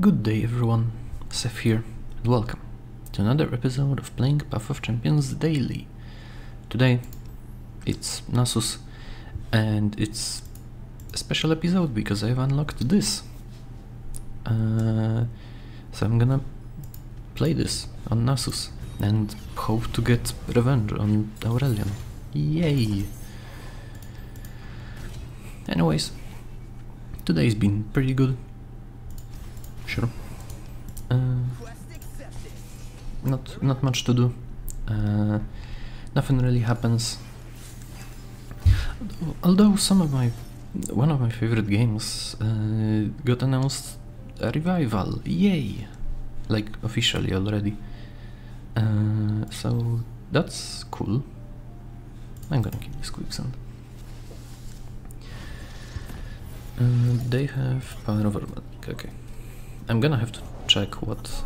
Good day everyone, Seth here, and welcome to another episode of playing Path of Champions Daily. Today, it's Nasus, and it's a special episode because I've unlocked this. Uh, so I'm gonna play this on Nasus and hope to get revenge on Aurelion. Yay! Anyways, today's been pretty good. Sure. Uh, not not much to do. Uh, nothing really happens. Although some of my one of my favorite games uh, got announced a revival. Yay! Like officially already. Uh, so that's cool. I'm gonna keep this quicksand. Uh, they have power over okay. I'm gonna have to check what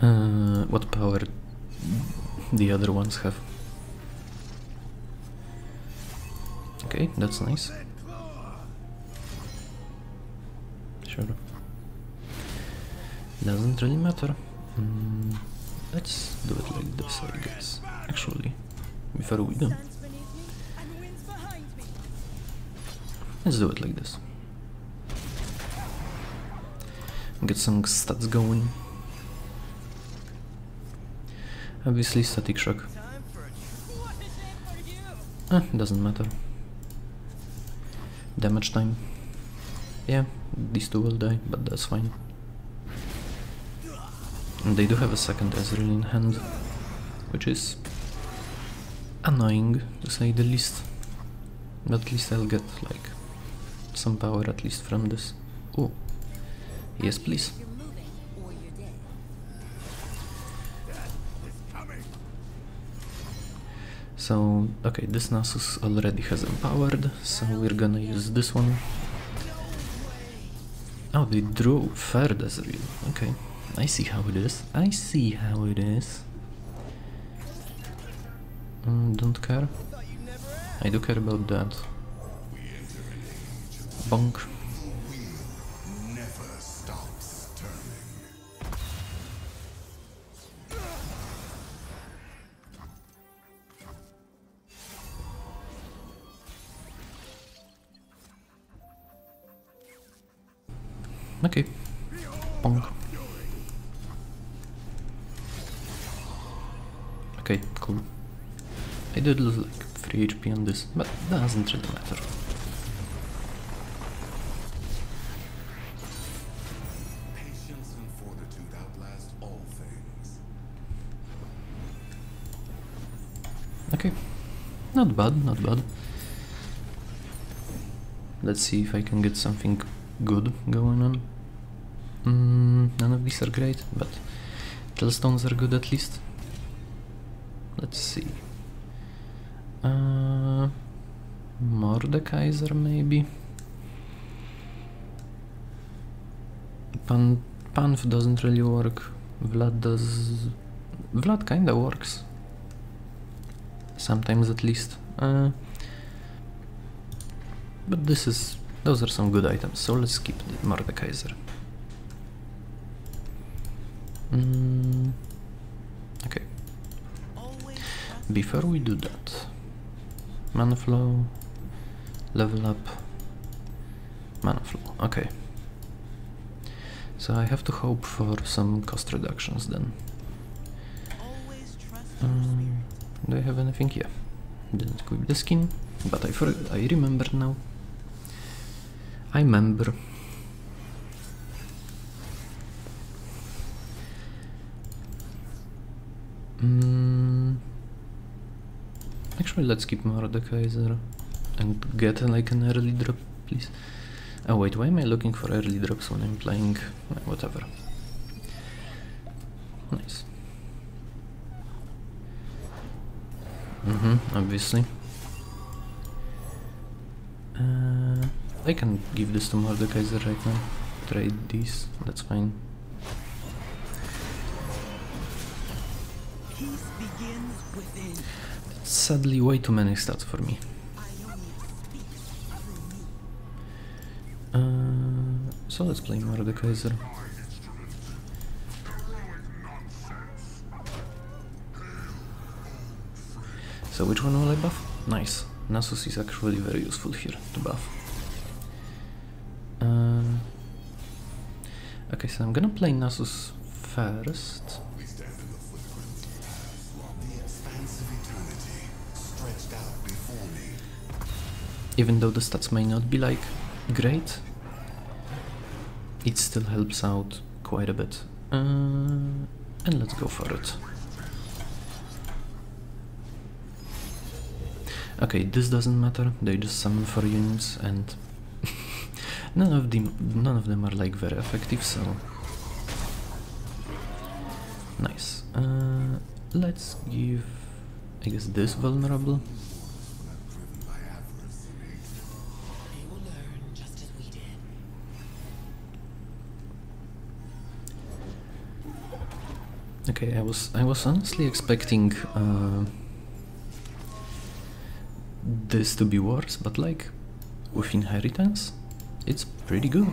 uh, what power the other ones have. Okay, that's nice. Sure. Doesn't really matter. Mm, let's do it like this, I guess. Actually, before we do, let's do it like this. Get some stats going. Obviously, static shock. Eh, doesn't matter. Damage time. Yeah, these two will die, but that's fine. And they do have a second Ezreal in hand, which is annoying to say the least. But at least I'll get like some power at least from this. Oh, yes please. So, okay, this Nasus already has empowered, so we're gonna use this one. Oh, they drew Ezreal, okay. I see how it is. I see how it is. Mm, don't care. I do care about that. Bonk. This, but doesn't really matter. Patience and fortitude outlast all things. Okay. Not bad, not bad. Let's see if I can get something good going on. Mm, none of these are great, but Tailstones are good at least. Let's see. Uh, Mordekaiser maybe. Pan Panf doesn't really work. Vlad does. Vlad kinda works. Sometimes at least. Uh, but this is. Those are some good items, so let's skip the Mordekaiser. Mm, okay. Before we do that, mana flow, level up, mana flow. Okay. So I have to hope for some cost reductions then. Um, do I have anything? Yeah. Didn't equip the skin, but I for I remember now. I remember. Mm. Actually, let's keep Mordekaiser and get like an early drop, please. Oh wait, why am I looking for early drops when I'm playing? Whatever. Nice. Mm-hmm, obviously. Uh, I can give this to Mordekaiser right now. Trade these, that's fine. That's sadly way too many stats for me. Uh, So let's play Mordekaiser. So which one will I buff? Nice. Nasus is actually very useful here to buff. Um, okay, so I'm gonna play Nasus first. Even though the stats may not be like great, it still helps out quite a bit. Uh, and let's go for it. Okay, this doesn't matter. They just summon four units, and none of them none of them are like very effective. So nice. Uh, let's give, I guess, this vulnerable. Okay, I was I was honestly expecting uh, this to be worse, but like with inheritance, it's pretty good.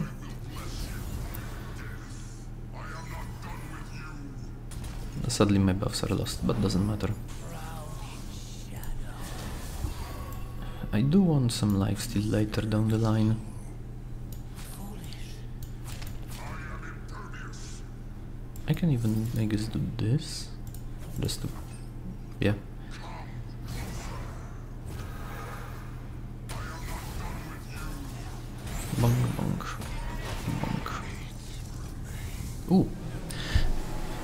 Sadly, my buffs are lost, but doesn't matter. I do want some life lifesteal later down the line. I can even, I guess, do this. Just to. Yeah. Bonk, bonk. Bonk. Ooh.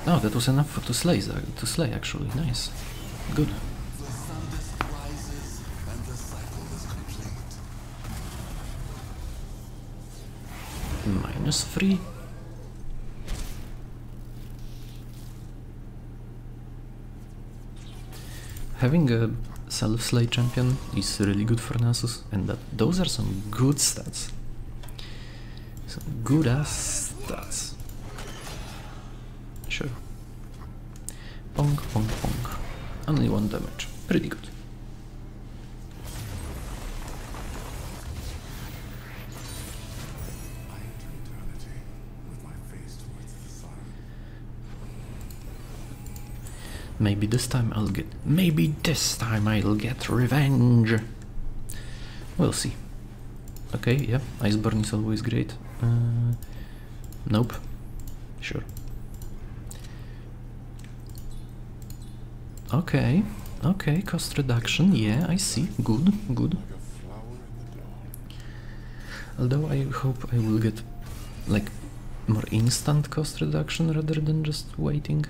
No, that was enough for to slay, to slay actually. Nice. Good. The sun disk rises and the cycle is complete. Minus three. Having a self-slay champion is really good for Nasus, and that those are some good stats. Some good ass stats. Sure. Pong, pong, pong. Only one damage. Pretty good. Maybe this time I'll get. Maybe this time I'll get revenge. We'll see. Okay, yeah, Iceborne is always great. Uh, nope. Sure. Okay, okay, cost reduction. Yeah, I see. Good, good. Although I hope I will get like more instant cost reduction rather than just waiting.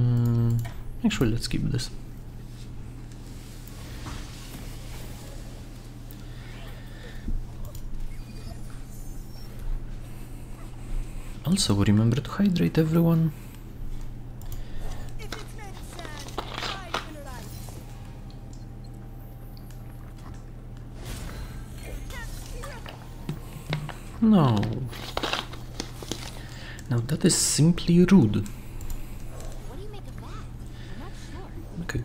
Mm, actually, let's keep this. Also, remember to hydrate everyone. No. Now that is simply rude. What do you make of that? I'm not sure. Okay.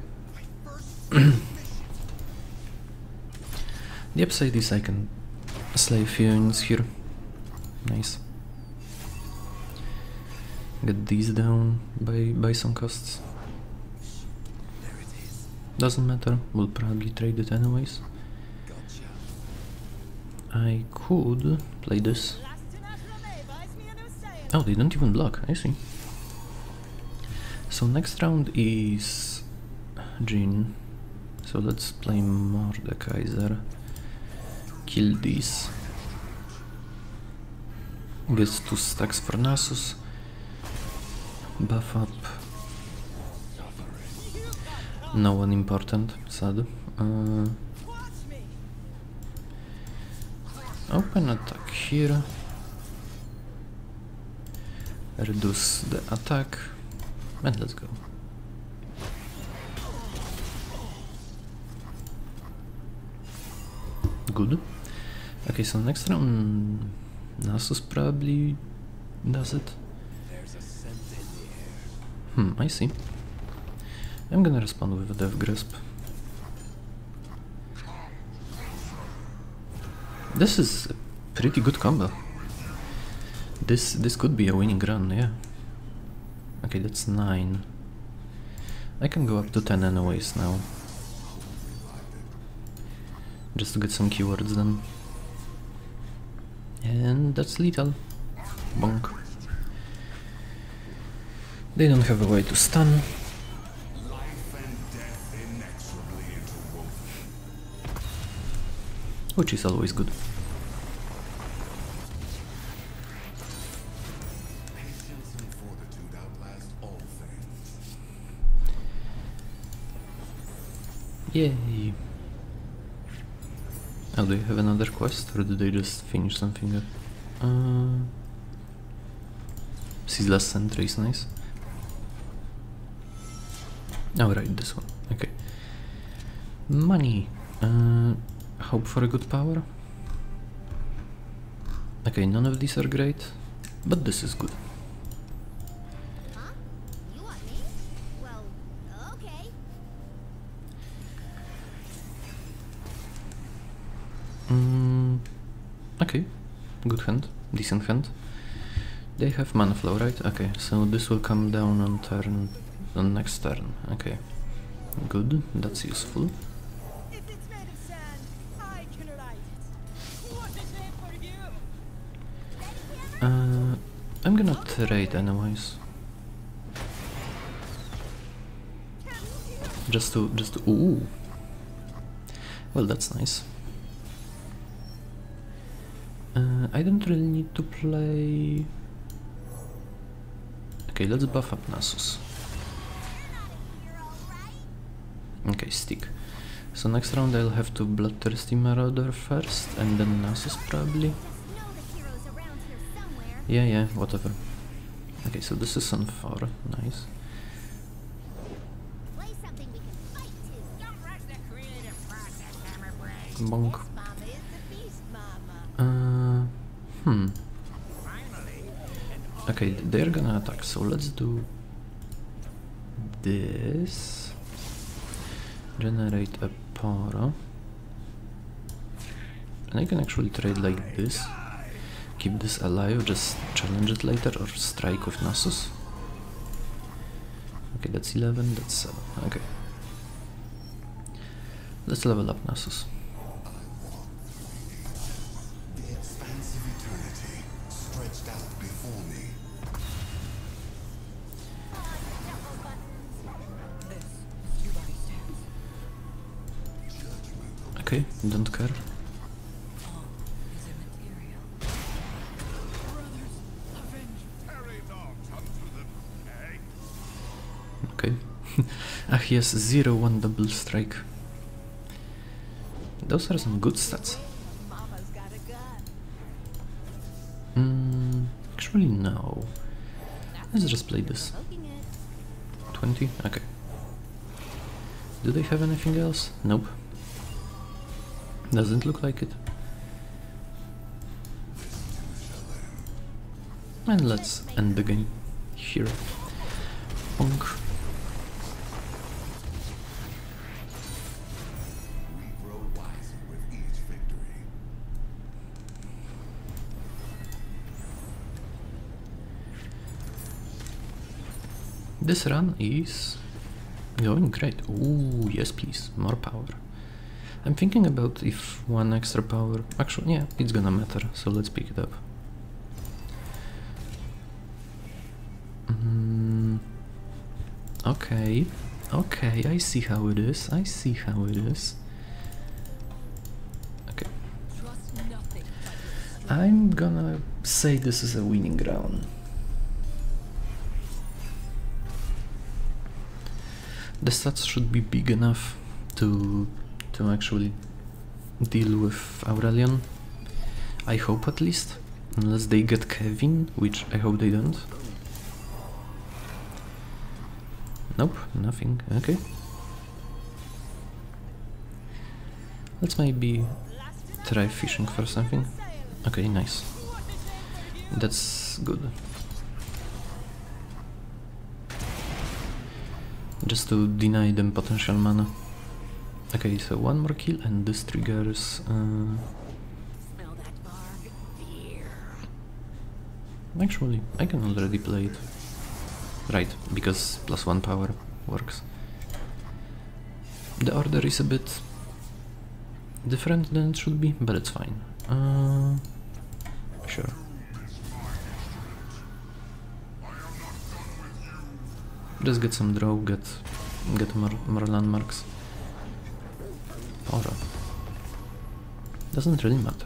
The upside is I can slay a few units here. Nice. Get these down by by some costs. There it is. Doesn't matter. We'll probably trade it anyways. I could play this. Last international day buys me a new sail. Oh, they don't even block. I see. So next round is Jhin. So let's play Mordekaiser. Kill these. Gets two stacks for Nasus. Buff up. No one important, sad. Uh, Open attack here. Reduce the attack. And let's go. Good. Okay, so next round Nasus probably does it. Hmm, I see. I'm gonna respond with a Death Grasp. This is a Pretty good combo. This this could be a winning run, yeah. Okay, that's nine. I can go up to ten anyways now. Just to get some keywords then. And that's lethal. Bonk. They don't have a way to stun. Life and death inexorably interwoven. which is always good. Patience and fortitude outlast all things. Yay! Oh, do you have another quest, or did they just finish something up? Uh, Ceaseless Sentry is nice. Oh, right, this one. Okay. Money. Uh, hope for a good power. Okay, none of these are great, but this is good. Okay, good hand, decent hand. They have mana flow, right? Okay, so this will come down on turn, on next turn. Okay, good, that's useful. Uh, I'm gonna trade anyways, just to, just to, ooh. Well, that's nice. Uh, I don't really need to play. Okay, let's buff up Nasus. Okay, stick. So next round I'll have to Bloodthirsty Marauder first, and then Nasus probably. Just know the hero's around here somewhere. Yeah, yeah, whatever. Okay, so this is on 4, nice. Play hmm. Okay, they're gonna attack, so let's do this. Generate a para. And I can actually trade like this. Keep this alive, just challenge it later or strike with Nasus. Okay, that's 11, that's 7. Okay. Let's level up Nasus. PS0 one double strike. Those are some good stats. Mm, actually no. Let's just play this. 20? Okay. Do they have anything else? Nope. Doesn't look like it. And let's end the game here. This run is going great. Ooh, yes, please, more power. I'm thinking about if one extra power. Actually, yeah, it's gonna matter, so let's pick it up. Mm, okay, okay, I see how it is. I see how it is. Okay, I'm gonna say this is a winning round. The stats should be big enough to to actually deal with Aurelion. I hope at least. Unless they get Kevin, which I hope they don't. Nope, nothing. Okay. Let's maybe try fishing for something. Okay, nice. That's good. Just to deny them potential mana. Okay, so one more kill and this triggers... Uh, actually, I can already play it. Right, because plus one power works. The order is a bit different than it should be, but it's fine. Uh, sure. Just get some draw, get get more, more landmarks. Ora. Doesn't really matter.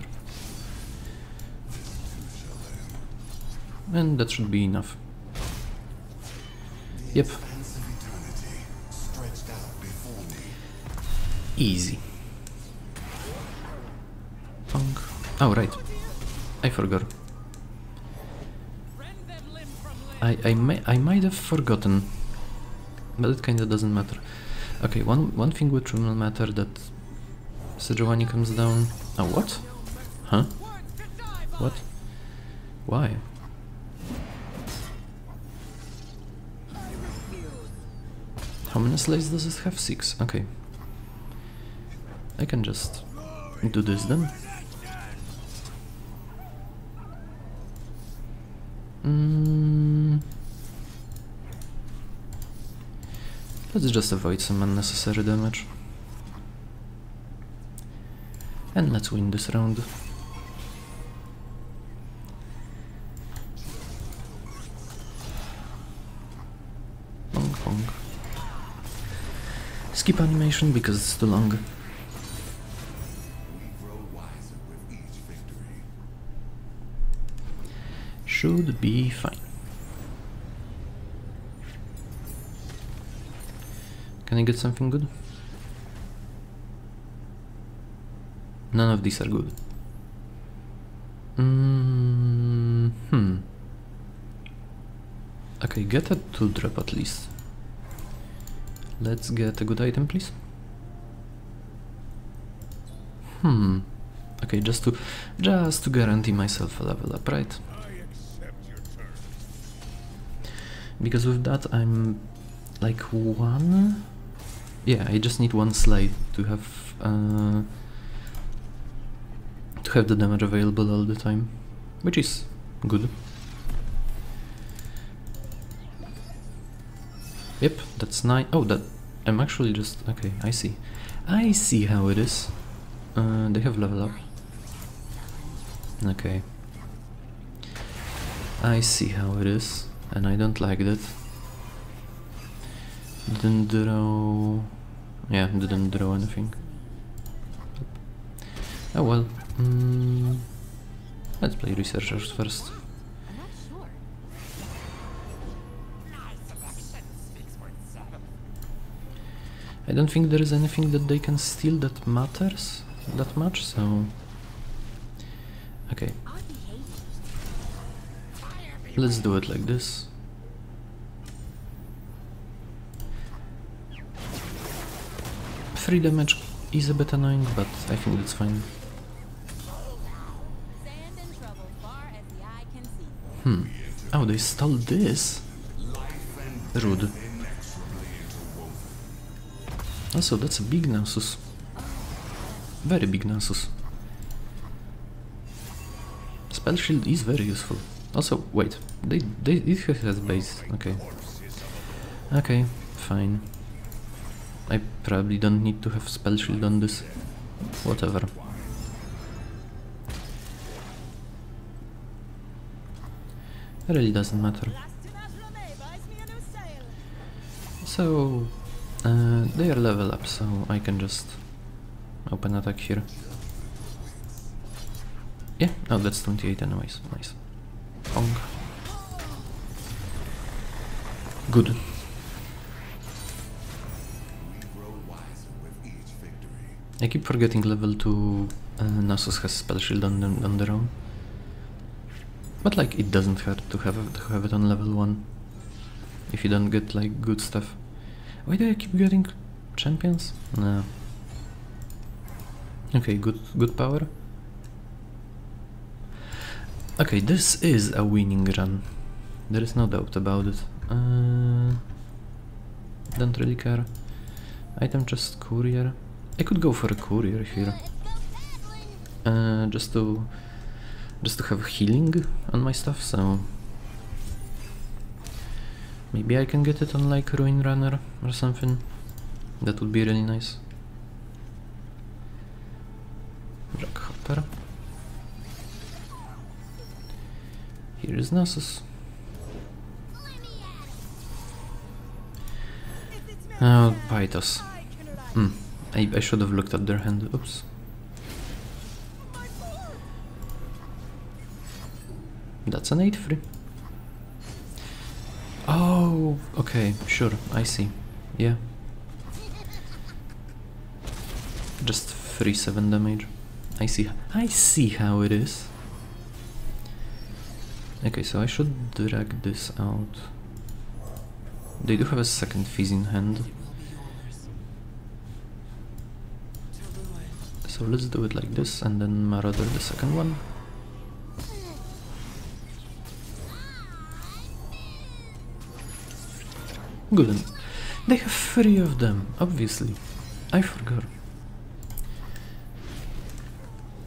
And that should be enough. Yep, easy. Punk. Oh, right. I forgot. I I may I might have forgotten, but it kinda doesn't matter. Okay, one one thing which will matter that Sejuani comes down. Oh, what? Huh? What? Why? How many slays does it have? Six. Okay. I can just do this then. Mm. Let's just avoid some unnecessary damage. And let's win this round. Bonk bonk. Skip animation because it's too long. Should be fine. Can I get something good? None of these are good. Mm hmm. Okay, get a two drop at least. Let's get a good item, please. Hmm. Okay, just to just to guarantee myself a level up, right? Because with that I'm like one. Yeah, I just need one slide to have uh, to have the damage available all the time, which is good. Yep, that's nine. Oh, that I'm actually just okay. I see. I see how it is. Uh, they have level up. Okay. I see how it is, and I don't like that. Draw. Yeah, didn't draw anything. Oh well. Mm, let's play researchers first. I don't think there is anything that they can steal that matters that much, so. Okay, let's do it like this. Three damage is a bit annoying, but I think that's fine. Hmm. Oh, they stole this? Rude. Also, that's a big Nasus. Very big Nasus. Spell shield is very useful. Also, wait, they, they it has base. Okay. Okay, fine. I probably don't need to have spell shield on this. Whatever. Really doesn't matter. So, uh, they are level up, so I can just open attack here. Yeah, oh, that's 28 anyways, nice. Pong. Good. I keep forgetting level 2 uh, Nasus has spell shield on, on their own. But like, it doesn't hurt to have, to have it on level 1. If you don't get like good stuff. Why do I keep getting champions? No. Okay, good good power. Okay, this is a winning run. There is no doubt about it. Uh, don't really care. Item just courier. I could go for a courier here. Uh, just to just to have healing on my stuff. So Maybe I can get it on like Ruin Runner or something. That would be really nice. Jack Hopper. Here is Nasus. Oh, Pythos. Can write Hmm. I, I should have looked at their hand. Oops. That's an 8 free. Oh, okay, sure, I see. Yeah. Just 3 7 damage. I see. I see how it is. Okay, so I should drag this out. They do have a second fizz in hand. So let's do it like this and then Marauder the second one. Good. They have three of them, obviously. I forgot.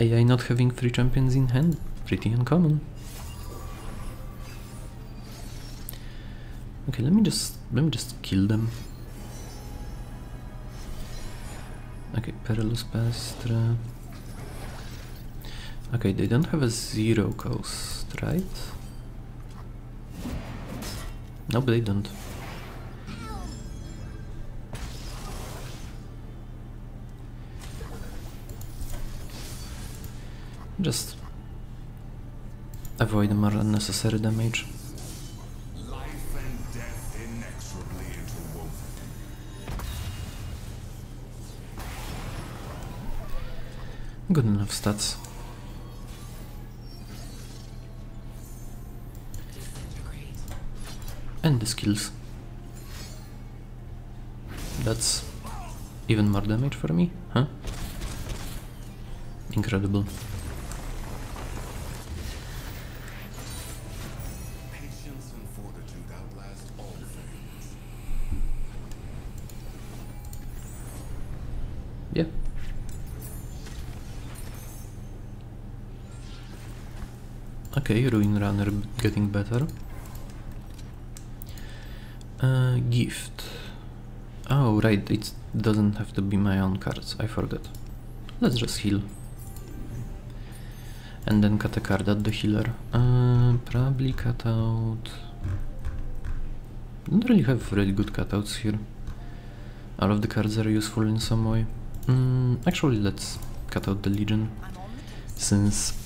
AI not having three champions in hand? Pretty uncommon. Okay, let me just let me just kill them. Okay, Perilous Pastra. Okay, they don't have a zero coast, right? No, they don't. Just avoid more unnecessary damage. Good enough stats. And the skills. That's even more damage for me, huh? Incredible. Patience and fortitude outlast all things. Yeah. Okay, Ruin Runner getting better. Uh, gift. Oh, right, it doesn't have to be my own cards, I forgot. Let's just heal. And then cut a card at the healer. Uh, probably cut out... Don't really have really good cutouts here. All of the cards are useful in some way. Mm, actually, let's cut out the Legion, since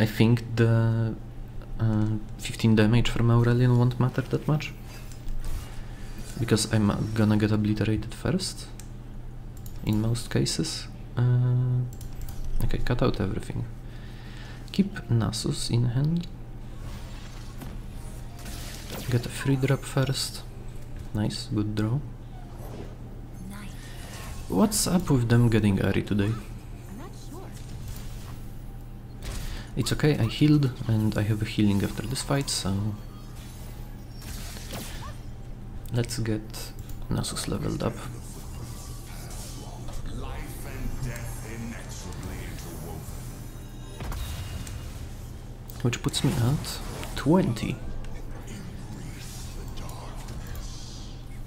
I think the uh, 15 damage from Aurelion won't matter that much. Because I'm gonna get obliterated first, in most cases. Uh, okay, cut out everything. Keep Nasus in hand. Get a free drop first. Nice, good draw. What's up with them getting Ahri today? It's okay, I healed and I have a healing after this fight, so... Let's get Nasus leveled up. Life and death inexorably interwoven. Which puts me at 20.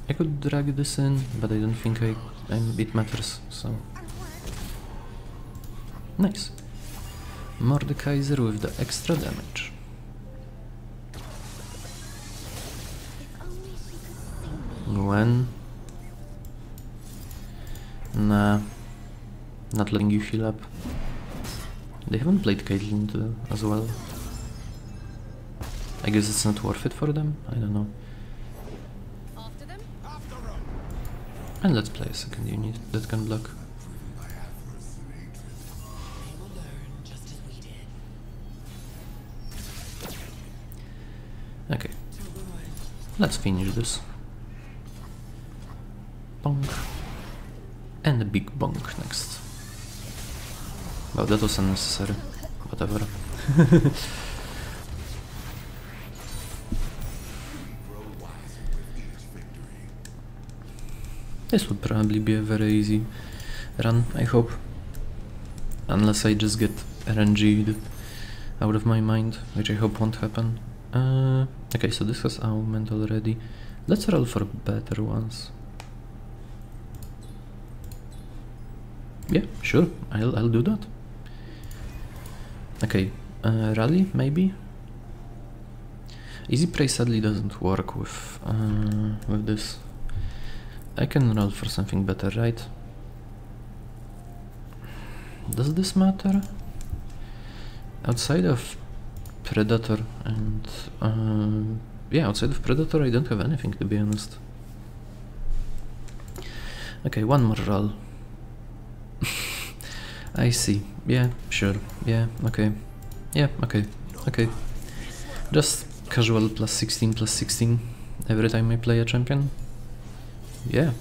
I could drag this in, but I don't think I, I'm, it matters, so... Nice. Mordekaiser with the extra damage. Gwen. Nah. Not letting you heal up. They haven't played Caitlyn too, as well. I guess it's not worth it for them? I don't know. And let's play a second unit that can block. Let's finish this. Bonk. And a big bonk next. Well, that was unnecessary. Whatever. This would probably be a very easy run, I hope. Unless I just get RNG'd out of my mind, which I hope won't happen. Uh, okay, so this has augment already. Let's roll for better ones. Yeah, sure, I'll, I'll do that. Okay, uh, rally maybe? Easy prey sadly doesn't work with uh, with this. I can roll for something better, right? Does this matter? Outside of Predator and uh, yeah, outside of Predator I don't have anything to be honest. Okay, one more roll. I see. Yeah, sure. Yeah, okay. Yeah, okay. Okay. Just casual plus 16 plus 16 every time I play a champion. Yeah.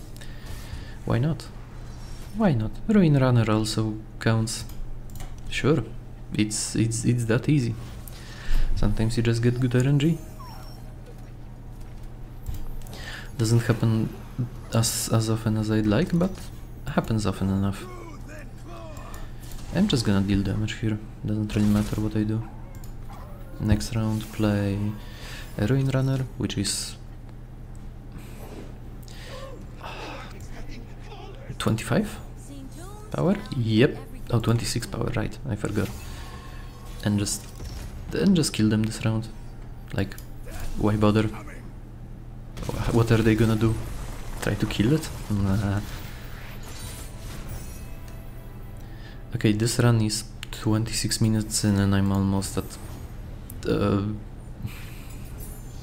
Why not? Why not? Ruin Runner also counts. Sure. It's it's it's that easy. Sometimes you just get good RNG. Doesn't happen as as often as I'd like, but happens often enough. I'm just gonna deal damage here. Doesn't really matter what I do. Next round, play a Ruin Runner, which is 25 power? Yep. Oh, 26 power, right. I forgot. And just then just kill them this round. Like, why bother? What are they gonna do? Try to kill it? Nah. Okay, this run is 26 minutes in and I'm almost at uh,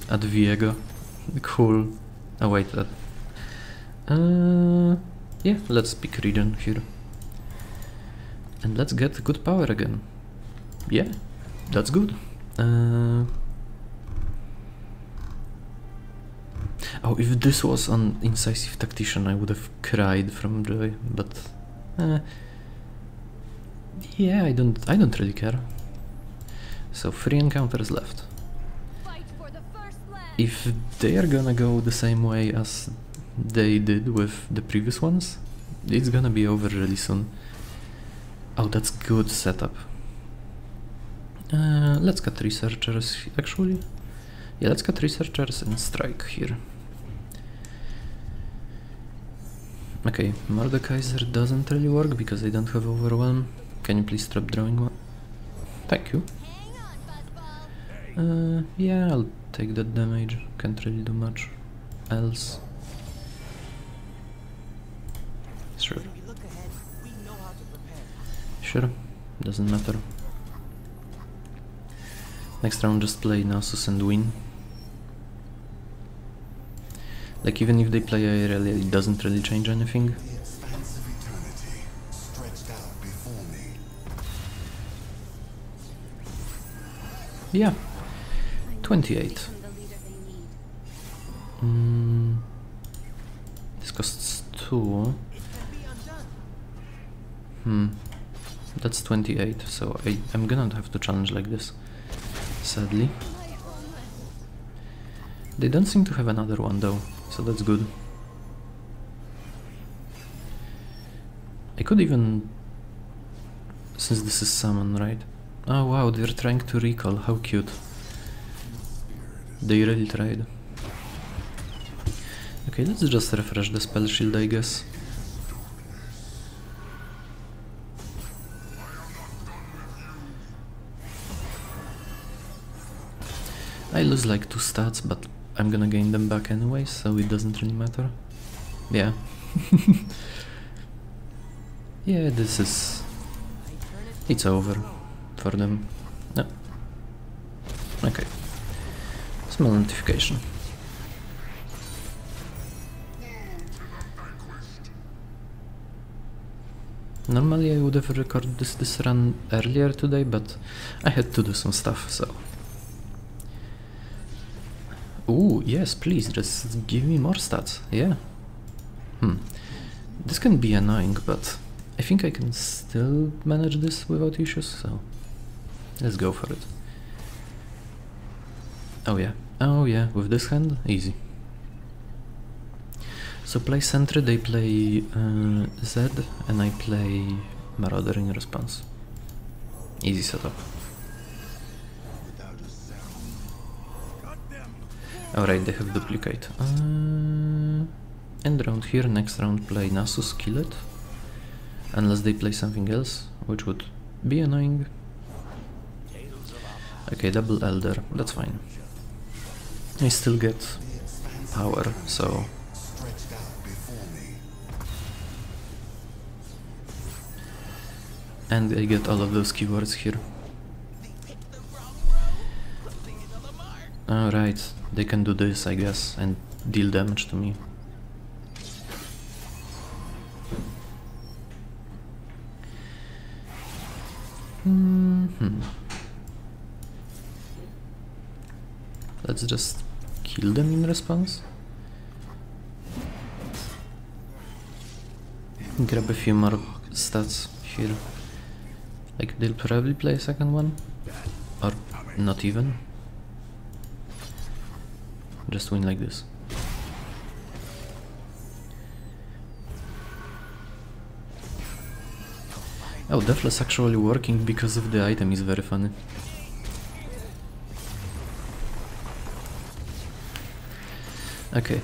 at Viego. Cool. Oh wait, that. Uh, yeah, let's pick region here. And let's get good power again. Yeah, that's good. Uh, oh, if this was an incisive tactician, I would have cried from joy. But uh, yeah, I don't. I don't really care. So three encounters left. fight for the first land. If they are gonna go the same way as they did with the previous ones, it's gonna be over really soon. Oh, that's good setup. Uh, let's get researchers actually. Yeah, let's get researchers and strike here. Okay, Mordekaiser doesn't really work because I don't have overwhelm. Can you please stop drawing one? Thank you. Hang on, Buzzball. Uh, yeah, I'll take that damage. Can't really do much else. Sure. When we look ahead, we know how to prepare. Sure. Doesn't matter. Next round, just play Nasus and win. Like, even if they play IRL, it doesn't really change anything. Yeah. 28. from the leader they need. Mm, this costs 2. It can be undone. Hmm. That's 28, so I, I'm gonna have to challenge like this. Sadly. They don't seem to have another one though, so that's good. I could even... Since this is summon, right? Oh wow, they're trying to recall, how cute. They really tried. Okay, let's just refresh the spell shield, I guess. I lose like two stats, but I'm gonna gain them back anyway, so it doesn't really matter. Yeah. yeah, this is... It's over for them. No. Okay. Small notification. Normally I would have recorded this, this run earlier today, but I had to do some stuff, so... Ooh, yes, please, just give me more stats, yeah. Hmm. This can be annoying, but I think I can still manage this without issues, so... Let's go for it. Oh yeah, oh yeah, with this hand, easy. So play Sentry, they play uh, Zed, and I play Marauder in response. Easy setup. Alright, they have duplicate. Uh, end round here, next round play Nasus, kill it. Unless they play something else, which would be annoying. Okay, double Elder, that's fine. I still get power, so and I get all of those keywords here. Alright, they can do this, I guess, and deal damage to me. hmm Let's just kill them in response. Grab a few more stats here. Like they'll probably play a second one. Or not even. Just win like this. Oh, Deathless actually working because of the item is very funny. Okay.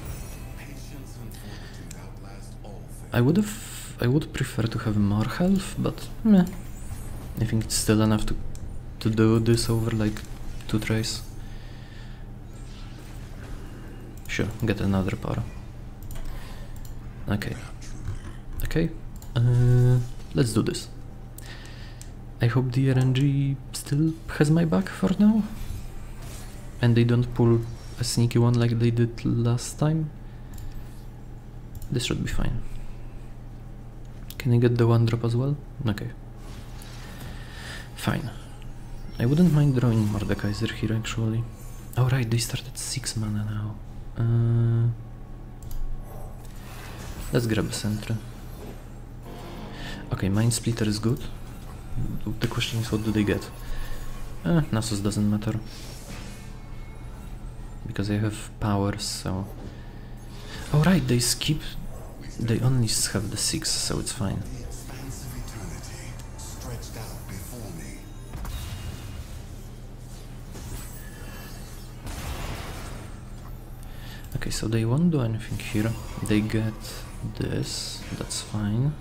I would have I would prefer to have more health, but meh. I think it's still enough to to do this over like two tries. Sure, get another para. Okay. Okay. Uh, let's do this. I hope the RNG still has my back for now. And they don't pull a sneaky one like they did last time. This should be fine. Can I get the one drop as well? Okay. Fine. I wouldn't mind drawing Mordekaiser here actually. Oh right, they started 6 mana now. Uh, let's grab a Sentry. Okay, Mind Splitter is good. The question is what do they get? Eh, Nasus doesn't matter. Because they have powers, so... Oh right, they skip... They only have the 6, so it's fine. So they won't do anything here. They get this, that's fine.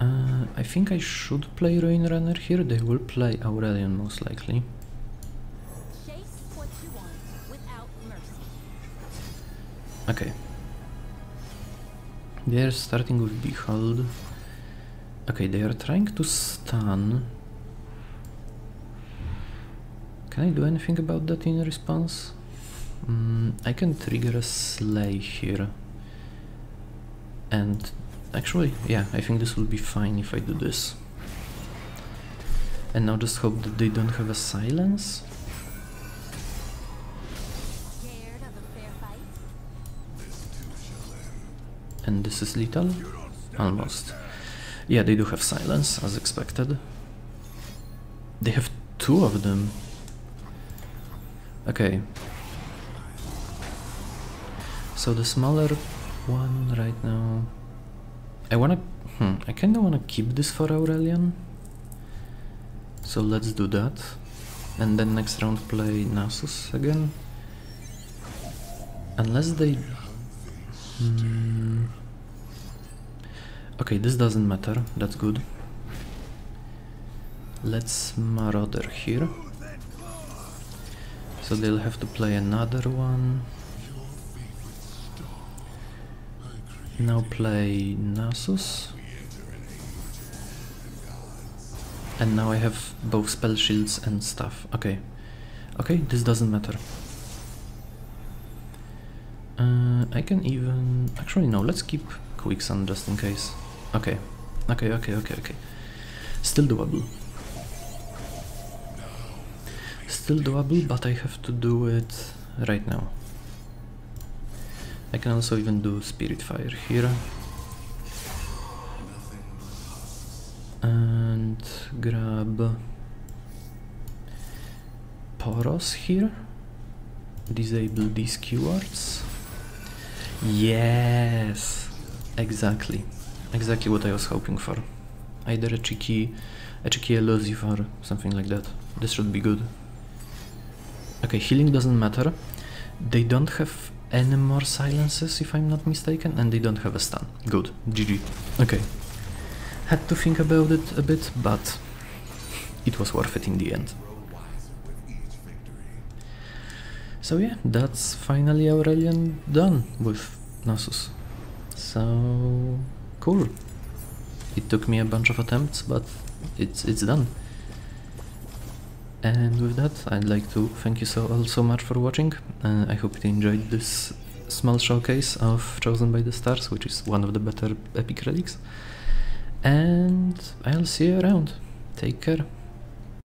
Uh, I think I should play Ruin Runner here. They will play Aurelion most likely. Okay. They are starting with Behold. Okay, they are trying to stun. Can I do anything about that in response? Mm, I can trigger a Slay here. And actually, yeah, I think this will be fine if I do this. And now just hope that they don't have a silence. Scared of a fair fight? And this is lethal? Almost. Yeah, they do have silence, as expected. They have two of them. Okay. So the smaller one right now... I wanna... Hmm, I kinda wanna keep this for Aurelion. So let's do that. And then next round play Nasus again. Unless they... Hmm. Okay, this doesn't matter, that's good. Let's Marauder here. So they'll have to play another one. Now play Nasus. And now I have both spell shields and stuff. Okay. Okay, this doesn't matter. Uh, I can even... Actually no, let's keep Quicksand just in case. Okay. Okay, okay, okay, okay. Still doable. Still doable, but I have to do it right now. I can also even do Spirit Fire here. And grab Poros here. Disable these keywords. Yes! Exactly. Exactly what I was hoping for. Either a cheeky, a cheeky elusive or something like that. This should be good. Okay, healing doesn't matter. they don't have any more silences, if I'm not mistaken, and they don't have a stun. Good, GG. Okay. Had to think about it a bit, but it was worth it in the end. Grow wiser with each victory. So yeah, that's finally Aurelion done with Nasus. So cool. It took me a bunch of attempts, but it's it's done. And with that, I'd like to thank you so all so much for watching. Uh, I hope you enjoyed this small showcase of Chosen by the Stars, which is one of the better epic relics. And I'll see you around. Take care.